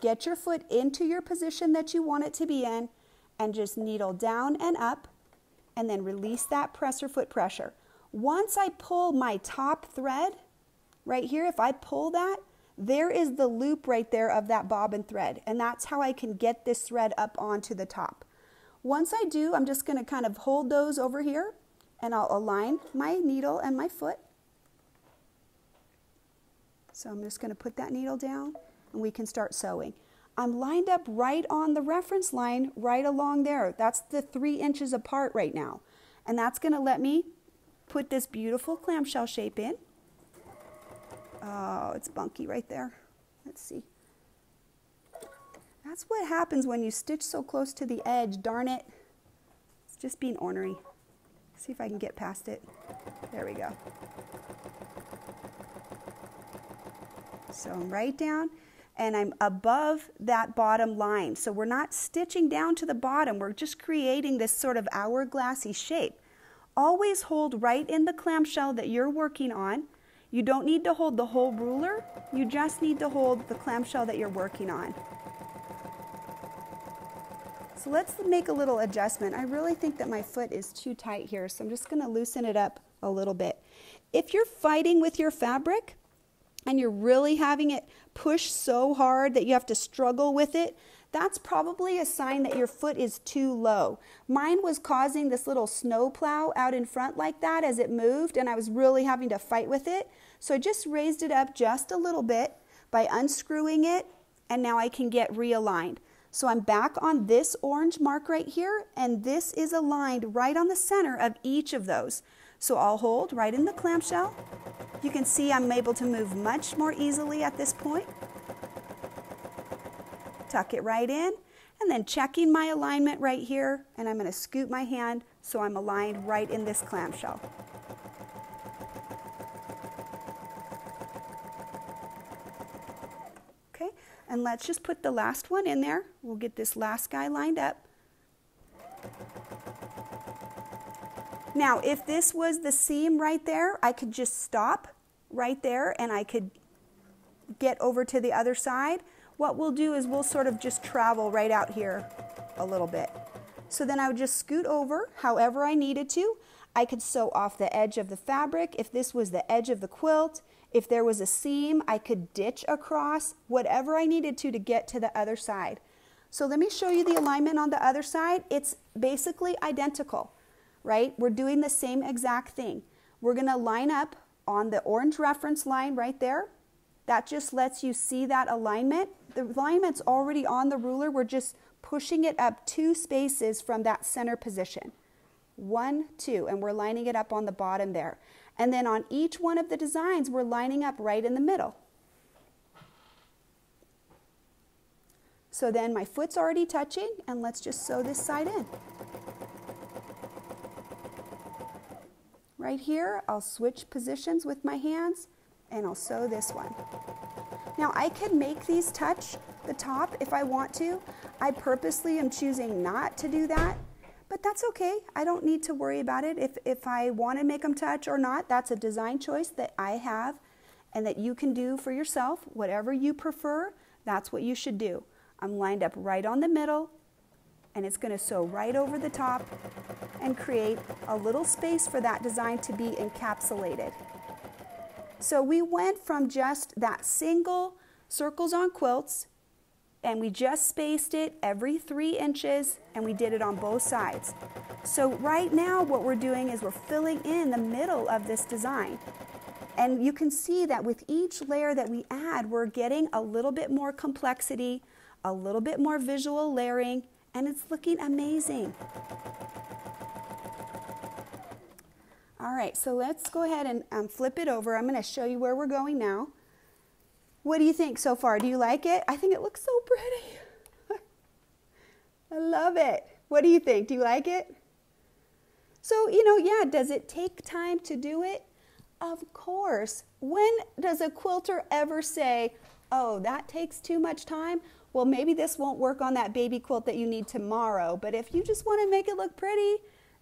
Get your foot into your position that you want it to be in and just needle down and up and then release that presser foot pressure. Once I pull my top thread right here, if I pull that, there is the loop right there of that bobbin thread and that's how I can get this thread up onto the top. Once I do, I'm just going to kind of hold those over here and I'll align my needle and my foot. So I'm just going to put that needle down and we can start sewing. I'm lined up right on the reference line, right along there. That's the three inches apart right now. And that's going to let me put this beautiful clamshell shape in. Oh, it's bunky right there. Let's see. That's what happens when you stitch so close to the edge. Darn it. It's just being ornery. See if I can get past it. There we go. So I'm right down and I'm above that bottom line. So we're not stitching down to the bottom. We're just creating this sort of hourglassy shape. Always hold right in the clamshell that you're working on. You don't need to hold the whole ruler. You just need to hold the clamshell that you're working on. So let's make a little adjustment. I really think that my foot is too tight here, so I'm just going to loosen it up a little bit. If you're fighting with your fabric and you're really having it push so hard that you have to struggle with it, that's probably a sign that your foot is too low. Mine was causing this little snow plow out in front like that as it moved, and I was really having to fight with it. So I just raised it up just a little bit by unscrewing it, and now I can get realigned. So I'm back on this orange mark right here, and this is aligned right on the center of each of those. So I'll hold right in the clamshell. You can see I'm able to move much more easily at this point. Tuck it right in, and then checking my alignment right here, and I'm going to scoot my hand so I'm aligned right in this clamshell. Okay, and let's just put the last one in there. We'll get this last guy lined up. Now, if this was the seam right there, I could just stop right there and I could get over to the other side. What we'll do is we'll sort of just travel right out here a little bit. So then I would just scoot over however I needed to. I could sew off the edge of the fabric if this was the edge of the quilt. If there was a seam, I could ditch across, whatever I needed to to get to the other side. So let me show you the alignment on the other side. It's basically identical, right? We're doing the same exact thing. We're gonna line up on the orange reference line right there. That just lets you see that alignment. The alignment's already on the ruler. We're just pushing it up two spaces from that center position. One, two, and we're lining it up on the bottom there. And then on each one of the designs, we're lining up right in the middle. So then my foot's already touching, and let's just sew this side in. Right here, I'll switch positions with my hands, and I'll sew this one. Now I could make these touch the top if I want to. I purposely am choosing not to do that but that's okay. I don't need to worry about it. If, if I want to make them touch or not, that's a design choice that I have and that you can do for yourself. Whatever you prefer, that's what you should do. I'm lined up right on the middle and it's going to sew right over the top and create a little space for that design to be encapsulated. So we went from just that single circles on quilts and we just spaced it every three inches and we did it on both sides. So right now what we're doing is we're filling in the middle of this design. And you can see that with each layer that we add, we're getting a little bit more complexity, a little bit more visual layering, and it's looking amazing. All right, so let's go ahead and um, flip it over. I'm going to show you where we're going now. What do you think so far? Do you like it? I think it looks so pretty. I love it. What do you think? Do you like it? So, you know, yeah, does it take time to do it? Of course. When does a quilter ever say, oh, that takes too much time? Well, maybe this won't work on that baby quilt that you need tomorrow, but if you just want to make it look pretty,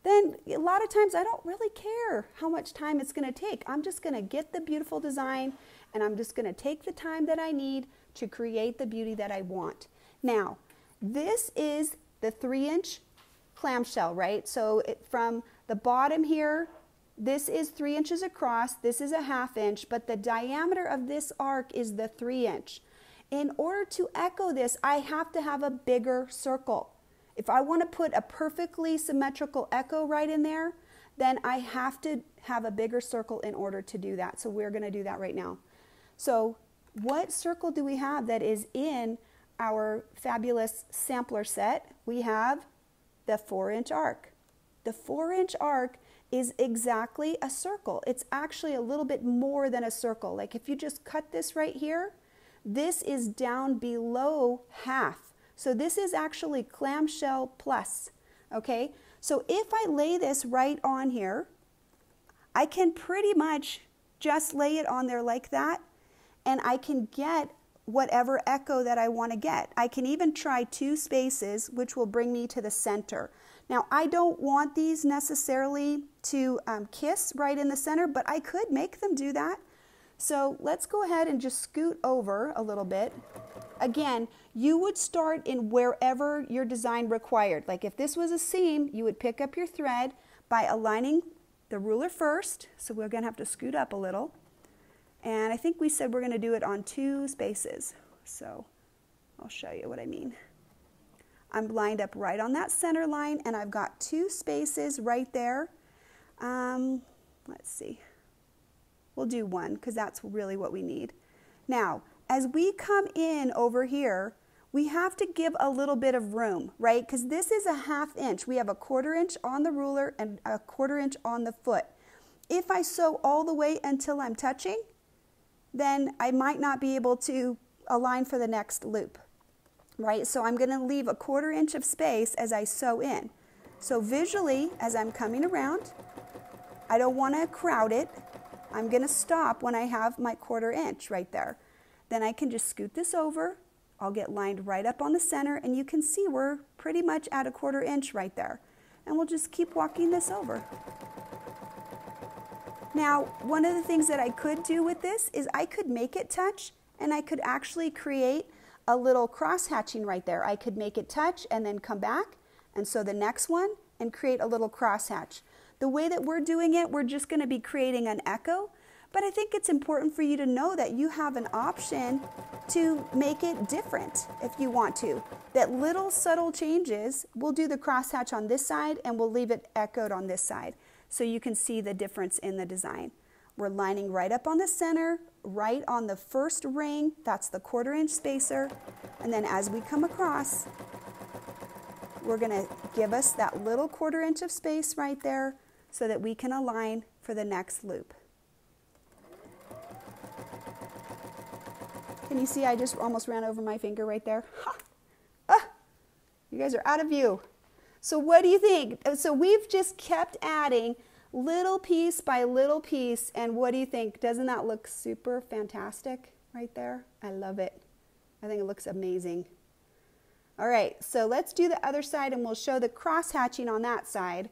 then a lot of times I don't really care how much time it's going to take. I'm just going to get the beautiful design and I'm just going to take the time that I need to create the beauty that I want. Now, this is the three inch clamshell, right? So it, from the bottom here, this is three inches across, this is a half inch, but the diameter of this arc is the three inch. In order to echo this, I have to have a bigger circle. If I want to put a perfectly symmetrical echo right in there, then I have to have a bigger circle in order to do that. So we're going to do that right now. So what circle do we have that is in our fabulous sampler set? We have the four inch arc. The four inch arc is exactly a circle. It's actually a little bit more than a circle. Like if you just cut this right here, this is down below half. So this is actually clamshell plus, okay? So if I lay this right on here, I can pretty much just lay it on there like that and I can get whatever echo that I want to get. I can even try two spaces, which will bring me to the center. Now, I don't want these necessarily to um, kiss right in the center, but I could make them do that. So let's go ahead and just scoot over a little bit. Again, you would start in wherever your design required. Like if this was a seam, you would pick up your thread by aligning the ruler first. So we're gonna have to scoot up a little. And I think we said we're going to do it on two spaces. So I'll show you what I mean. I'm lined up right on that center line and I've got two spaces right there. Um, let's see. We'll do one because that's really what we need. Now, as we come in over here, we have to give a little bit of room, right? Because this is a half inch. We have a quarter inch on the ruler and a quarter inch on the foot. If I sew all the way until I'm touching, then I might not be able to align for the next loop, right? So I'm going to leave a quarter inch of space as I sew in. So visually, as I'm coming around, I don't want to crowd it. I'm going to stop when I have my quarter inch right there. Then I can just scoot this over. I'll get lined right up on the center, and you can see we're pretty much at a quarter inch right there. And we'll just keep walking this over. Now, one of the things that I could do with this is I could make it touch and I could actually create a little cross hatching right there. I could make it touch and then come back and sew the next one and create a little cross hatch. The way that we're doing it, we're just going to be creating an echo, but I think it's important for you to know that you have an option to make it different if you want to. That little subtle changes, we'll do the crosshatch on this side and we'll leave it echoed on this side so you can see the difference in the design. We're lining right up on the center, right on the first ring, that's the quarter inch spacer, and then as we come across, we're gonna give us that little quarter inch of space right there so that we can align for the next loop. Can you see I just almost ran over my finger right there? Ha! Ah! You guys are out of view. So what do you think? So we've just kept adding little piece by little piece, and what do you think? Doesn't that look super fantastic right there? I love it. I think it looks amazing. All right, so let's do the other side and we'll show the cross hatching on that side.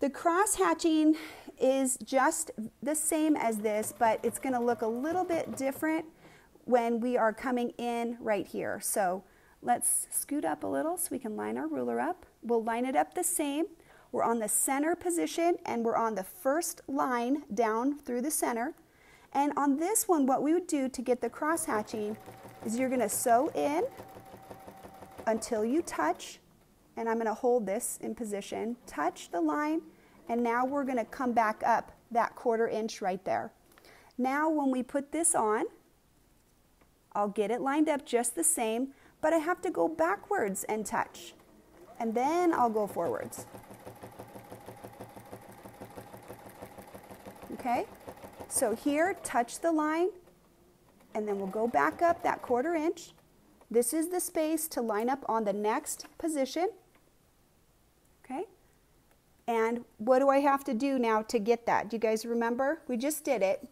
The cross hatching is just the same as this, but it's gonna look a little bit different when we are coming in right here. So Let's scoot up a little so we can line our ruler up. We'll line it up the same. We're on the center position and we're on the first line down through the center. And on this one, what we would do to get the cross hatching is you're gonna sew in until you touch, and I'm gonna hold this in position, touch the line, and now we're gonna come back up that quarter inch right there. Now when we put this on, I'll get it lined up just the same, but I have to go backwards and touch. And then I'll go forwards. Okay? So here, touch the line, and then we'll go back up that quarter inch. This is the space to line up on the next position. And what do I have to do now to get that? Do you guys remember? We just did it.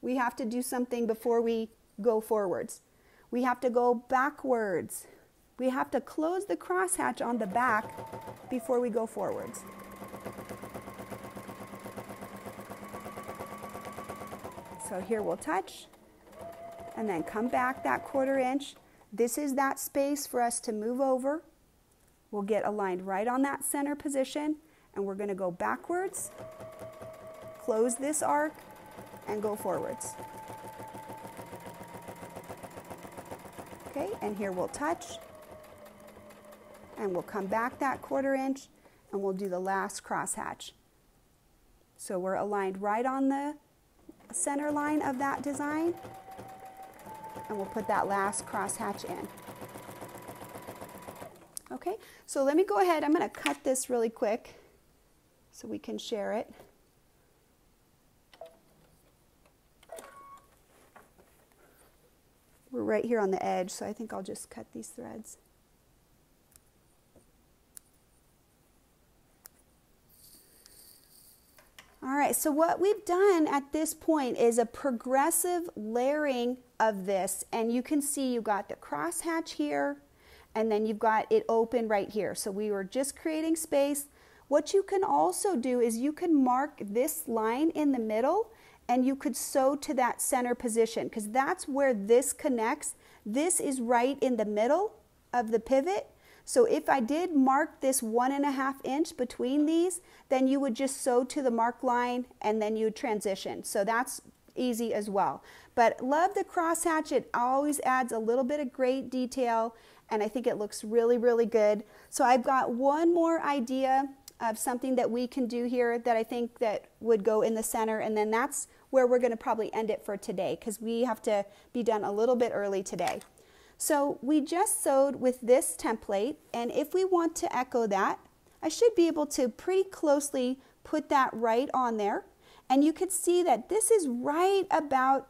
We have to do something before we go forwards. We have to go backwards. We have to close the crosshatch on the back before we go forwards. So here we'll touch and then come back that quarter inch. This is that space for us to move over. We'll get aligned right on that center position and we're going to go backwards, close this arc, and go forwards. Okay, and here we'll touch and we'll come back that quarter inch and we'll do the last crosshatch. So we're aligned right on the center line of that design and we'll put that last crosshatch in. Okay, so let me go ahead, I'm going to cut this really quick so we can share it. We're right here on the edge, so I think I'll just cut these threads. All right, so what we've done at this point is a progressive layering of this, and you can see you got the crosshatch here, and then you've got it open right here. So we were just creating space. What you can also do is you can mark this line in the middle and you could sew to that center position because that's where this connects. This is right in the middle of the pivot so if I did mark this one and a half inch between these, then you would just sew to the mark line and then you transition. So that's easy as well. But love the crosshatch. It always adds a little bit of great detail and I think it looks really, really good. So I've got one more idea of something that we can do here that I think that would go in the center and then that's where we're going to probably end it for today because we have to be done a little bit early today. So we just sewed with this template, and if we want to echo that, I should be able to pretty closely put that right on there. And you could see that this is right about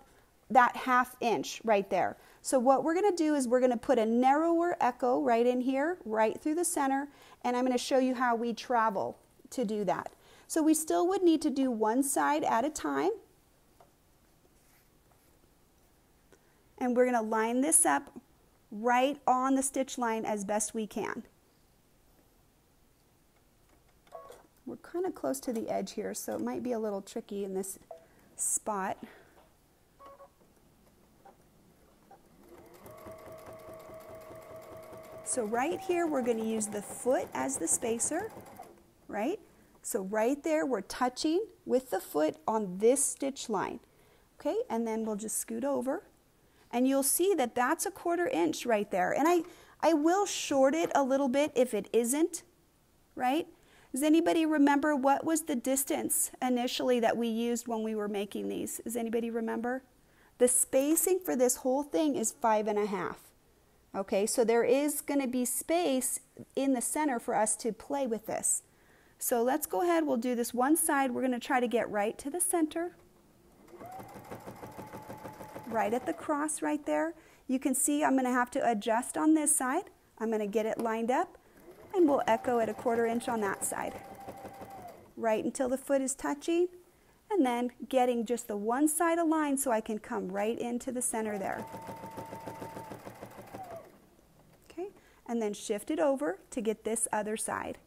that half inch right there. So what we're gonna do is we're gonna put a narrower echo right in here, right through the center, and I'm gonna show you how we travel to do that. So we still would need to do one side at a time. And we're gonna line this up right on the stitch line as best we can. We're kind of close to the edge here, so it might be a little tricky in this spot. So right here, we're going to use the foot as the spacer, right? So right there, we're touching with the foot on this stitch line. Okay, and then we'll just scoot over and you'll see that that's a quarter inch right there. And I, I will short it a little bit if it isn't, right? Does anybody remember what was the distance initially that we used when we were making these? Does anybody remember? The spacing for this whole thing is five and a half. Okay, so there is going to be space in the center for us to play with this. So let's go ahead, we'll do this one side. We're going to try to get right to the center right at the cross right there. You can see I'm going to have to adjust on this side. I'm going to get it lined up and we'll echo at a quarter inch on that side. Right until the foot is touching and then getting just the one side aligned so I can come right into the center there. Okay, and then shift it over to get this other side.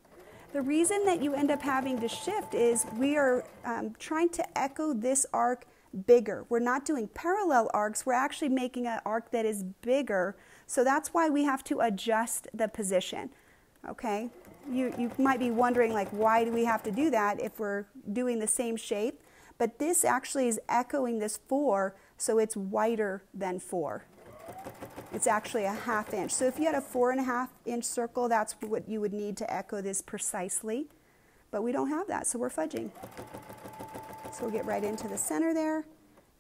The reason that you end up having to shift is we are um, trying to echo this arc bigger. We're not doing parallel arcs, we're actually making an arc that is bigger So that's why we have to adjust the position. Okay? You, you might be wondering, like, why do we have to do that if we're doing the same shape? But this actually is echoing this four, so it's wider than four. It's actually a half inch. So if you had a four and a half inch circle, that's what you would need to echo this precisely. But we don't have that, so we're fudging. So we'll get right into the center there,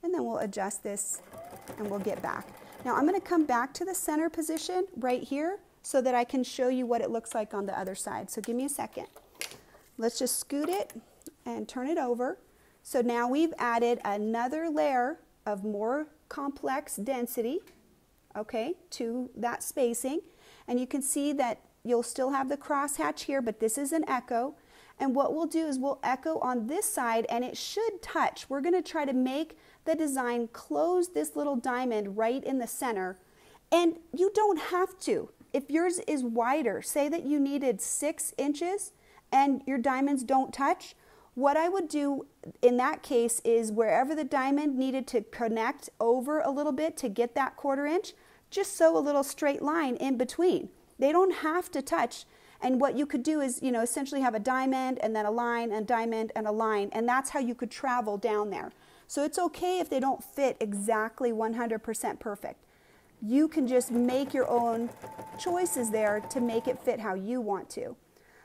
and then we'll adjust this and we'll get back. Now I'm going to come back to the center position right here so that I can show you what it looks like on the other side. So give me a second. Let's just scoot it and turn it over. So now we've added another layer of more complex density, okay, to that spacing. And you can see that you'll still have the crosshatch here, but this is an echo. And what we'll do is we'll echo on this side and it should touch. We're going to try to make the design close this little diamond right in the center. And you don't have to. If yours is wider, say that you needed six inches and your diamonds don't touch, what I would do in that case is wherever the diamond needed to connect over a little bit to get that quarter inch, just sew a little straight line in between. They don't have to touch. And what you could do is, you know, essentially have a diamond and then a line and diamond and a line, and that's how you could travel down there. So it's okay if they don't fit exactly 100% perfect. You can just make your own choices there to make it fit how you want to.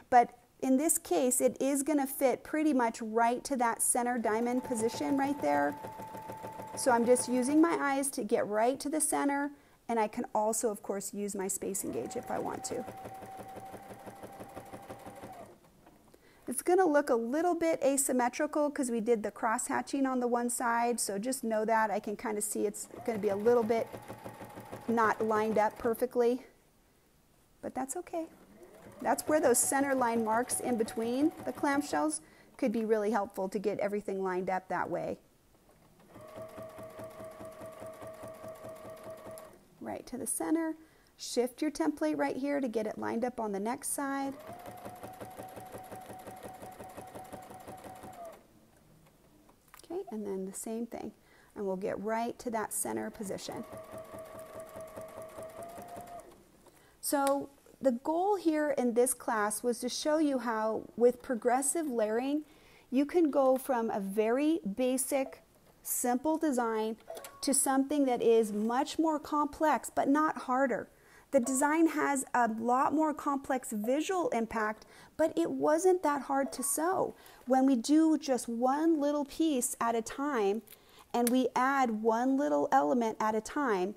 But in this case, it is going to fit pretty much right to that center diamond position right there. So I'm just using my eyes to get right to the center, and I can also, of course, use my spacing gauge if I want to. It's going to look a little bit asymmetrical because we did the cross hatching on the one side, so just know that. I can kind of see it's going to be a little bit not lined up perfectly, but that's okay. That's where those center line marks in between the clamshells could be really helpful to get everything lined up that way. Right to the center. Shift your template right here to get it lined up on the next side. Okay, and then the same thing. And we'll get right to that center position. So the goal here in this class was to show you how with progressive layering, you can go from a very basic, simple design to something that is much more complex, but not harder. The design has a lot more complex visual impact, but it wasn't that hard to sew. When we do just one little piece at a time and we add one little element at a time,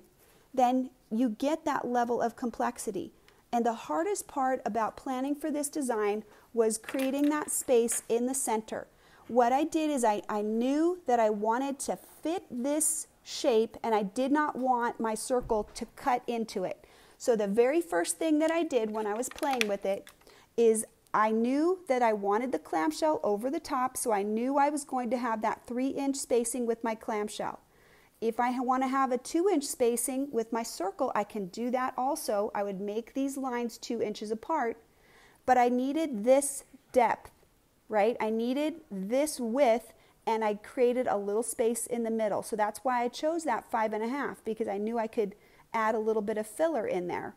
then you get that level of complexity. And the hardest part about planning for this design was creating that space in the center. What I did is I, I knew that I wanted to fit this shape and I did not want my circle to cut into it. So the very first thing that I did when I was playing with it is I knew that I wanted the clamshell over the top, so I knew I was going to have that three inch spacing with my clamshell. If I want to have a two inch spacing with my circle, I can do that also. I would make these lines two inches apart, but I needed this depth, right? I needed this width and I created a little space in the middle. So that's why I chose that five and a half because I knew I could add a little bit of filler in there.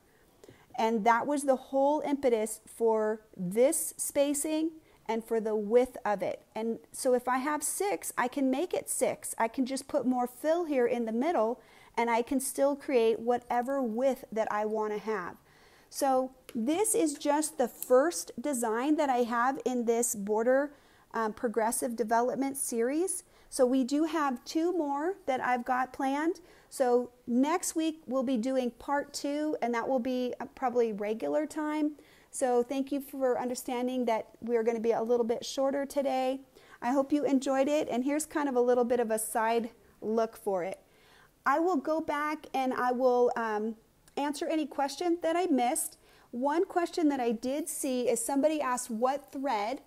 And that was the whole impetus for this spacing and for the width of it. And so if I have six, I can make it six. I can just put more fill here in the middle and I can still create whatever width that I want to have. So this is just the first design that I have in this border um, progressive development series. So we do have two more that I've got planned. So next week we'll be doing part two, and that will be uh, probably regular time. So thank you for understanding that we're going to be a little bit shorter today. I hope you enjoyed it, and here's kind of a little bit of a side look for it. I will go back and I will um, answer any question that I missed. One question that I did see is somebody asked what thread.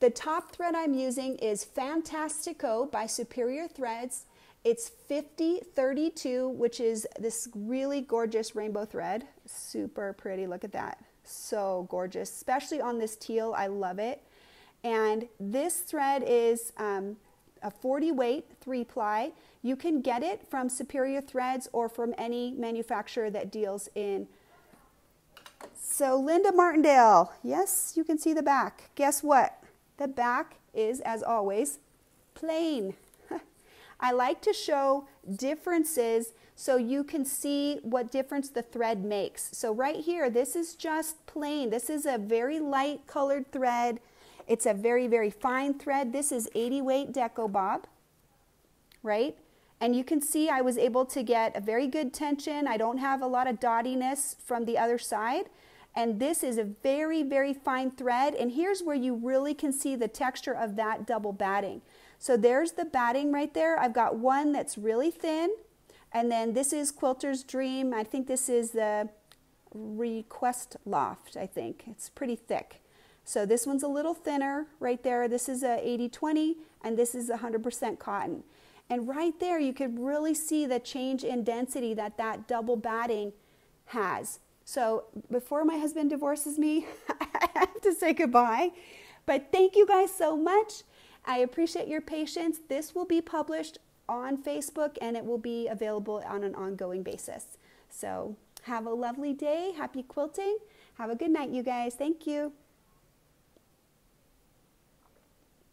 The top thread I'm using is Fantastico by Superior Threads. It's 5032, which is this really gorgeous rainbow thread. Super pretty, look at that. So gorgeous, especially on this teal, I love it. And this thread is um, a 40 weight, three ply. You can get it from Superior Threads or from any manufacturer that deals in. So Linda Martindale, yes, you can see the back. Guess what? The back is, as always, plain. I like to show differences so you can see what difference the thread makes. So right here, this is just plain. This is a very light colored thread. It's a very, very fine thread. This is 80 weight DecoBob, right? And you can see I was able to get a very good tension. I don't have a lot of dottiness from the other side. And this is a very, very fine thread. And here's where you really can see the texture of that double batting. So there's the batting right there. I've got one that's really thin and then this is Quilter's Dream. I think this is the Request Loft, I think. It's pretty thick. So this one's a little thinner right there. This is a 80-20 and this is 100% cotton. And right there you could really see the change in density that that double batting has. So before my husband divorces me, I have to say goodbye. But thank you guys so much. I appreciate your patience. This will be published on Facebook and it will be available on an ongoing basis. So have a lovely day. Happy quilting. Have a good night, you guys. Thank you.